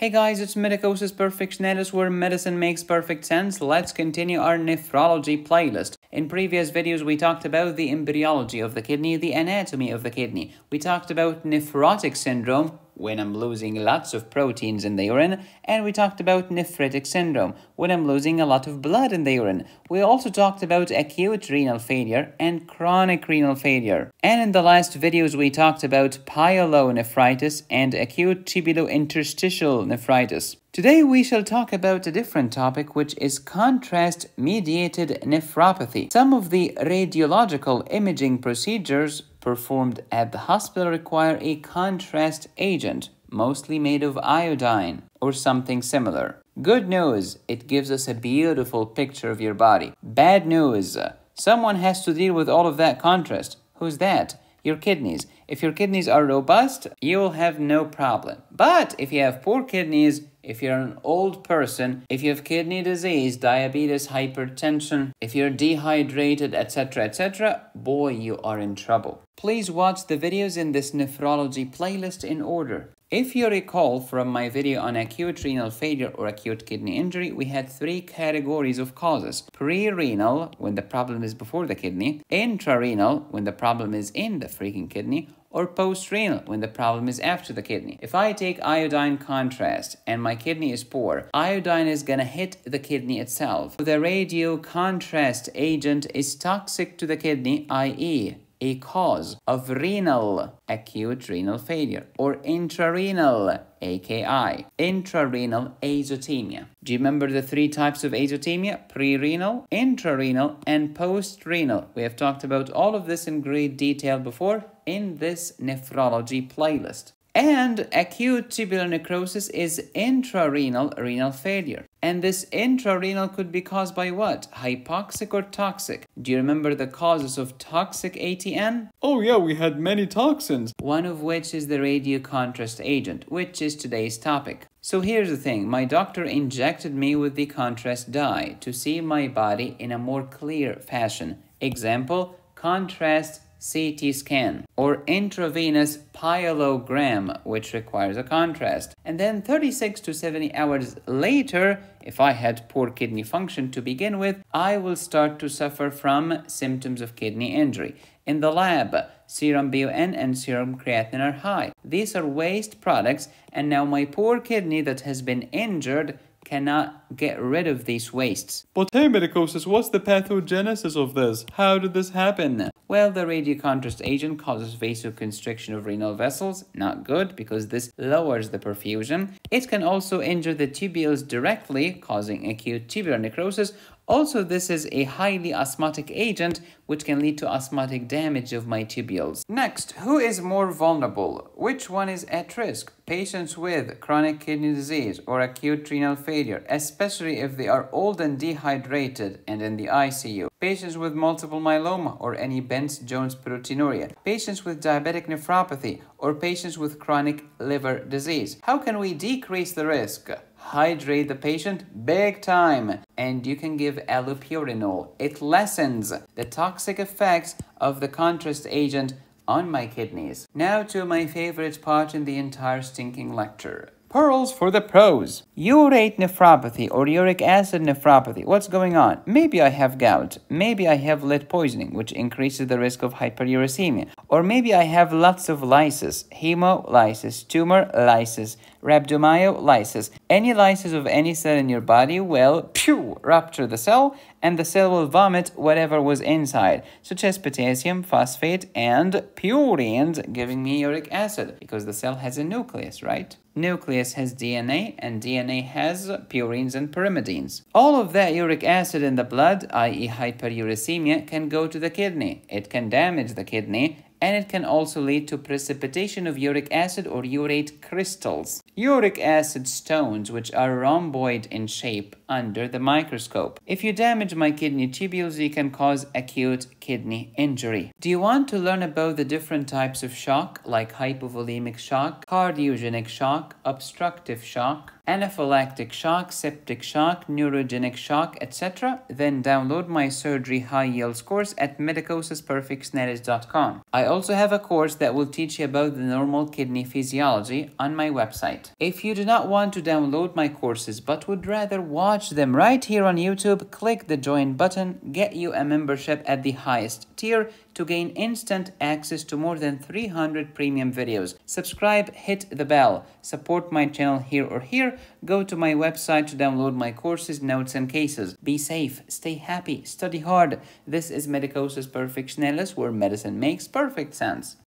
Hey guys, it's Medicosis Perfectionalis where medicine makes perfect sense. Let's continue our nephrology playlist. In previous videos, we talked about the embryology of the kidney, the anatomy of the kidney. We talked about nephrotic syndrome, when I'm losing lots of proteins in the urine, and we talked about nephritic syndrome, when I'm losing a lot of blood in the urine. We also talked about acute renal failure and chronic renal failure. And in the last videos, we talked about pyelonephritis and acute tubulointerstitial nephritis. Today we shall talk about a different topic which is contrast-mediated nephropathy. Some of the radiological imaging procedures performed at the hospital require a contrast agent, mostly made of iodine or something similar. Good news, it gives us a beautiful picture of your body. Bad news, someone has to deal with all of that contrast. Who's that? Your kidneys. If your kidneys are robust, you will have no problem. But if you have poor kidneys, if you're an old person, if you have kidney disease, diabetes, hypertension, if you're dehydrated, etc., etc., boy, you are in trouble. Please watch the videos in this nephrology playlist in order. If you recall from my video on acute renal failure or acute kidney injury, we had three categories of causes. Pre-renal, when the problem is before the kidney, intrarenal, when the problem is in the freaking kidney, or post-renal when the problem is after the kidney. If I take iodine contrast and my kidney is poor, iodine is gonna hit the kidney itself. The radio contrast agent is toxic to the kidney, i.e a cause of renal acute renal failure or intrarenal AKI, intrarenal azotemia. Do you remember the three types of azotemia? Pre-renal, intrarenal, and post-renal. We have talked about all of this in great detail before in this nephrology playlist. And acute tubular necrosis is intrarenal renal failure. And this intrarenal could be caused by what? Hypoxic or toxic? Do you remember the causes of toxic ATN? Oh yeah, we had many toxins. One of which is the radiocontrast agent, which is today's topic. So here's the thing, my doctor injected me with the contrast dye to see my body in a more clear fashion. Example, contrast CT scan or intravenous pyelogram, which requires a contrast. And then 36 to 70 hours later, if I had poor kidney function to begin with, I will start to suffer from symptoms of kidney injury. In the lab, serum BUN and serum creatinine are high. These are waste products, and now my poor kidney that has been injured cannot get rid of these wastes. But hey, Medicosis, what's the pathogenesis of this? How did this happen? Well, the radiocontrast agent causes vasoconstriction of renal vessels. Not good, because this lowers the perfusion. It can also injure the tubules directly, causing acute tubular necrosis, also, this is a highly osmotic agent which can lead to osmotic damage of my tubules. Next, who is more vulnerable? Which one is at risk? Patients with chronic kidney disease or acute renal failure, especially if they are old and dehydrated and in the ICU. Patients with multiple myeloma or any Bence-Jones proteinuria. Patients with diabetic nephropathy or patients with chronic liver disease. How can we decrease the risk? hydrate the patient big time and you can give allopurinol. It lessens the toxic effects of the contrast agent on my kidneys. Now to my favorite part in the entire stinking lecture. Pearls for the pros. Urate nephropathy or uric acid nephropathy. What's going on? Maybe I have gout. Maybe I have lead poisoning, which increases the risk of hyperuricemia. Or maybe I have lots of lysis, hemolysis, tumor lysis, rhabdomyolysis. Any lysis of any cell in your body will pew, rupture the cell and the cell will vomit whatever was inside, such as potassium, phosphate, and purines, giving me uric acid, because the cell has a nucleus, right? Nucleus has DNA, and DNA has purines and pyrimidines. All of that uric acid in the blood, i.e. hyperuricemia, can go to the kidney. It can damage the kidney, and it can also lead to precipitation of uric acid or urate crystals. Uric acid stones, which are rhomboid in shape under the microscope. If you damage my kidney tubules, you can cause acute kidney injury. Do you want to learn about the different types of shock, like hypovolemic shock, cardiogenic shock, obstructive shock, anaphylactic shock, septic shock, neurogenic shock, etc., then download my surgery high yields course at medicosisperfectionalis.com. I also have a course that will teach you about the normal kidney physiology on my website. Website. If you do not want to download my courses but would rather watch them right here on YouTube, click the join button, get you a membership at the highest tier to gain instant access to more than 300 premium videos. Subscribe, hit the bell, support my channel here or here, go to my website to download my courses, notes and cases. Be safe, stay happy, study hard. This is Medicosis Perfectionalis where medicine makes perfect sense.